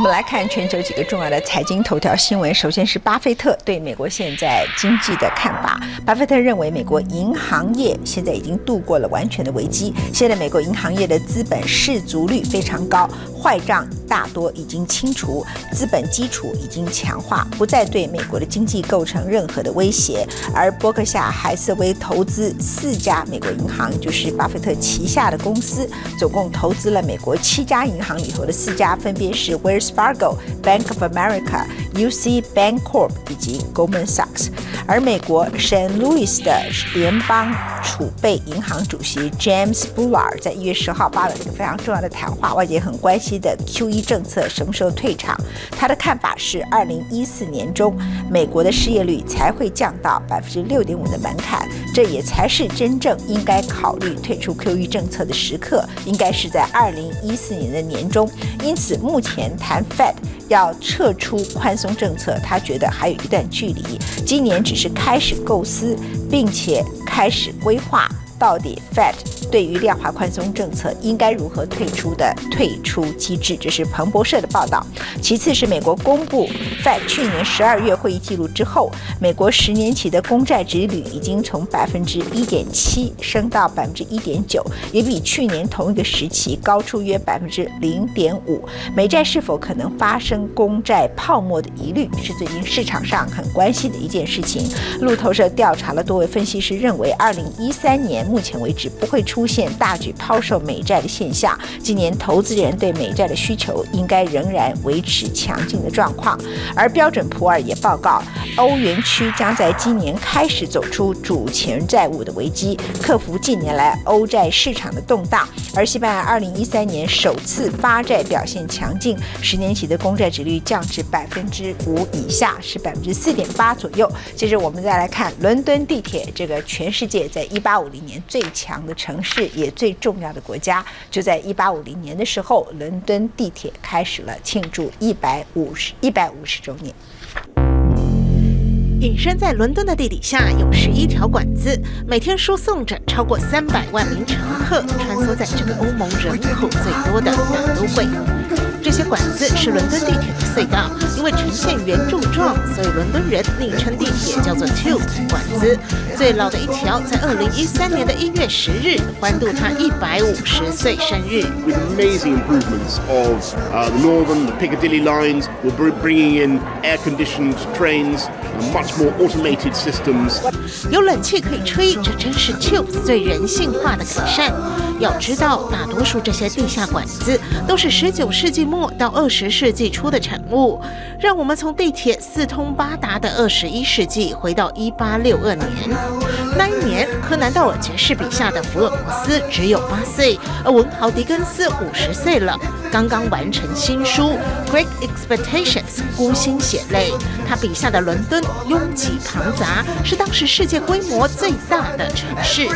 我们来看全球几个重要的财经头条新闻。首先是巴菲特对美国现在经济的看法。巴菲特认为，美国银行业现在已经度过了完全的危机。现在美国银行业的资本市足率非常高，坏账大多已经清除，资本基础已经强化，不再对美国的经济构成任何的威胁。而伯克夏海瑟威投资四家美国银行，就是巴菲特旗下的公司，总共投资了美国七家银行里头的四家，分别是 w e r e s Fargo、Bank of America、UC Bancorp 以及 Goldman Sachs。而美国 San Louis 的联邦储备银行主席 James Bullard 在一月十号发了一个非常重要的谈话，外界很关心的 QE 政策什么时候退场？他的看法是，二零一四年中，美国的失业率才会降到百分之六点五的门槛，这也才是真正应该考虑退出 QE 政策的时刻，应该是在二零一四年的年中。因此，目前谈 Fed 要撤出宽松政策，他觉得还有一段距离。今年只是开始构思，并且开始规划，到底 Fed。对于量化宽松政策应该如何退出的退出机制，这是彭博社的报道。其次是美国公布在去年十二月会议记录之后，美国十年期的公债值率已经从百分之一点七升到百分之一点九，也比去年同一个时期高出约百分之零点五。美债是否可能发生公债泡沫的疑虑，是最近市场上很关心的一件事情。路透社调查了多位分析师，认为二零一三年目前为止不会出。现大举抛售美债的现象，今年投资人对美债的需求应该仍然维持强劲的状况。而标准普尔也报告，欧元区将在今年开始走出主权债务的危机，克服近年来欧债市场的动荡。而西班牙二零一三年首次发债表现强劲，十年期的公债值率降至百分之五以下，是百分之四点八左右。接着我们再来看伦敦地铁，这个全世界在一八五零年最强的城市。也最重要的国家，就在一八五零年的时候，伦敦地铁开始了庆祝一百五十一百五十周年。隐身在伦敦的地底下有十一条管子，每天输送着超过三百万名乘客，穿梭在这个欧盟人口最多的大都会。这些管子是伦敦地铁的隧道，因为呈现圆柱状，所以伦敦人昵称地铁叫做 Tube 管子。最老的一条在二零一三年的一月十日欢度他一百五十岁生日。With amazing improvements of the Northern, the Piccadilly lines, we're bringing in air-conditioned trains much more automated systems. 有冷气可以吹，这真是 tubes 最人性化的改善。要知道，大多数这些地下管子都是十九世纪。末到二十世纪初的产物，让我们从地铁四通八达的二十一世纪回到一八六二年。那一年，柯南道尔爵士笔下的福尔摩斯只有八岁，而文豪狄更斯五十岁了，刚刚完成新书《Great Expectations》，孤心血泪。他笔下的伦敦拥挤庞杂，是当时世界规模最大的城市，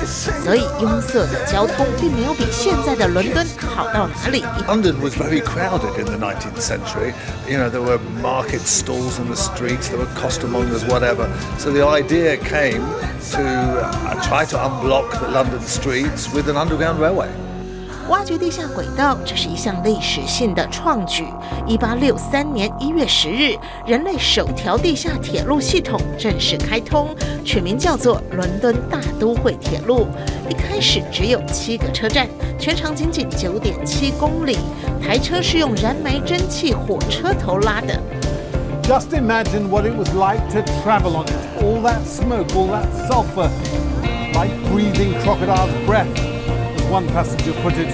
所以拥塞的交通并没有比现在的伦敦好到哪里。London was very crowded. in the 19th century. You know, there were market stalls in the streets, there were costermongers, whatever. So the idea came to try to unblock the London streets with an underground railway. 挖掘地下轨道，这是一项历史性的创举。一八六三年一月十日，人类首条地下铁路系统正式开通，取名叫做伦敦大都会铁路。一开始只有七个车站，全长仅仅九点七公里，台车是用燃煤蒸汽火车头拉的。Just imagine what it was like to travel on it. All that smoke, all that sulfur, like breathing crocodile's breath. one passenger put it.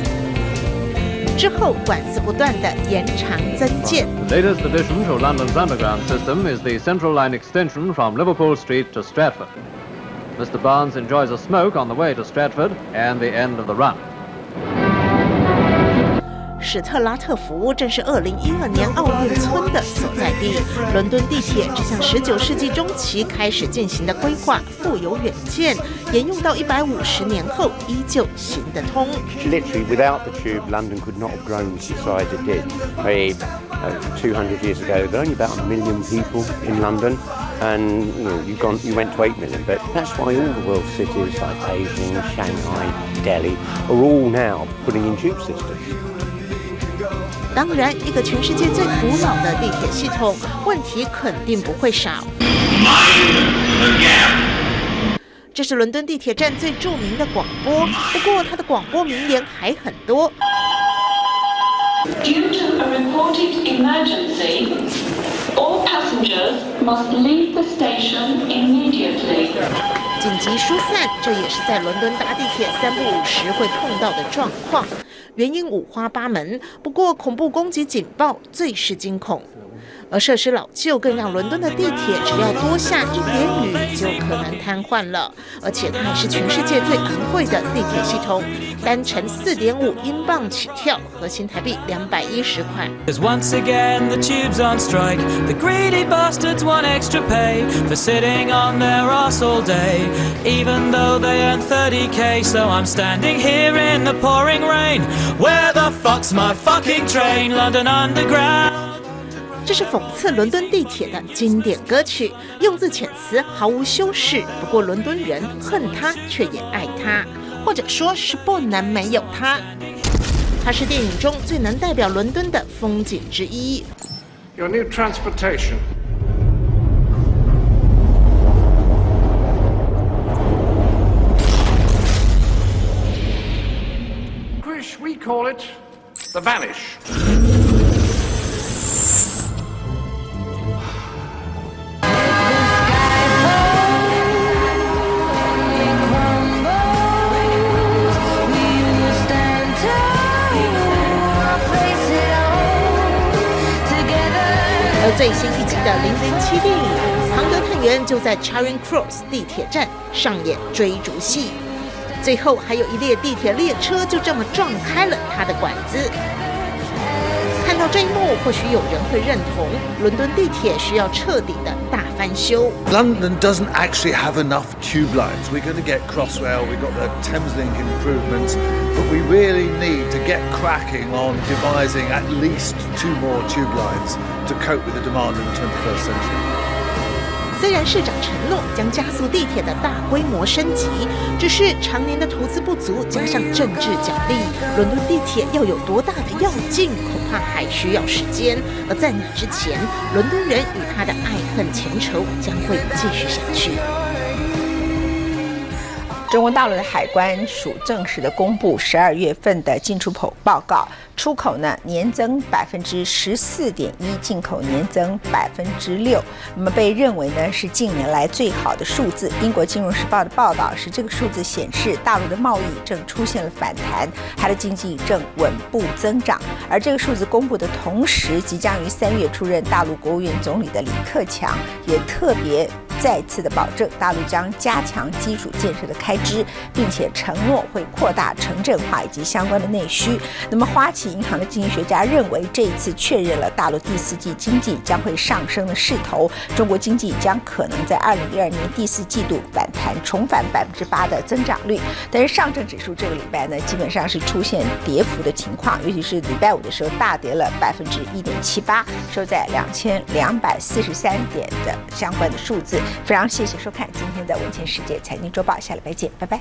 之后，管子不断的延长增建。The latest addition to London's underground system is the Central Line extension from Liverpool Street to Stratford. Mr. Barnes enjoys a smoke on the way to Stratford and the end of the run. 史特拉特福正是二零一二年奥运村的所在 地。伦敦地铁这项十九世纪中期开始进行的规划富有远见，沿用到一百五十年后依旧行得通。Literally, without the tube, London could not have grown the size it did. Maybe two hundred years ago, there were only about a million people in London, and you know, you've gone, you went to eight million. But that's why all the world cities like Beijing, Shanghai, Delhi are all now putting in tube systems. 当然，一个全世界最古老的地铁系统，问题肯定不会少。这是伦敦地铁站最著名的广播，不过它的广播名言还很多。紧急疏散，这也是在伦敦搭地铁三不五时会碰到的状况。原因五花八门，不过恐怖攻击警报最是惊恐。而设施老旧，更让伦敦的地铁只要多下一点雨就可能瘫痪了。而且它还是全世界最昂贵的地铁系统，单程四点五英镑起跳，合新台币两百一十块。Once again the tube's on strike. The greedy bastards want extra pay for sitting on their ass all day, even though they earn 30k. So I'm standing here in the pouring rain. Where the fuck's my fucking train? London Underground. 这是讽刺伦敦地铁的经典歌曲，用字遣词毫无修饰。不过伦敦人恨他，却也爱它，或者说是不能没有它。它是电影中最能代表伦敦的风景之一。Your new transportation. Which we call it the vanish. 最新一集的《零零七》电影，庞德探员就在 Charing Cross 地铁站上演追逐戏，最后还有一列地铁列车就这么撞开了他的管子。看到这一幕，或许有人会认同伦敦地铁需要彻底的大翻修。 London doesn't actually have enough tube lines. We're going to get Crossrail, we've got the Thameslink improvements, but we really need to get cracking on devising at least two more tube lines to cope with the demand in the 21st century. 虽然市长承诺将加速地铁的大规模升级，只是常年的投资不足，加上政治角力，伦敦地铁要有多大的要劲，恐怕还需要时间。而在那之前，伦敦人与他的爱恨情仇将会继续下去。中国大陆的海关署正式的公布十二月份的进出口报告，出口呢年增百分之十四点一，进口年增百分之六，那么被认为呢是近年来最好的数字。英国金融时报的报道是，这个数字显示大陆的贸易正出现了反弹，它的经济正稳步增长。而这个数字公布的同时，即将于三月出任大陆国务院总理的李克强也特别。再次的保证，大陆将加强基础建设的开支，并且承诺会扩大城镇化以及相关的内需。那么，花旗银行的经济学家认为，这一次确认了大陆第四季经济将会上升的势头，中国经济将可能在二零一二年第四季度反弹，重返百分之八的增长率。但是，上证指数这个礼拜呢，基本上是出现跌幅的情况，尤其是礼拜五的时候大跌了百分之一点七八，收在两千两百四十三点的相关的数字。非常谢谢收看今天的《文茜世界财经周报》，下礼拜见，拜拜。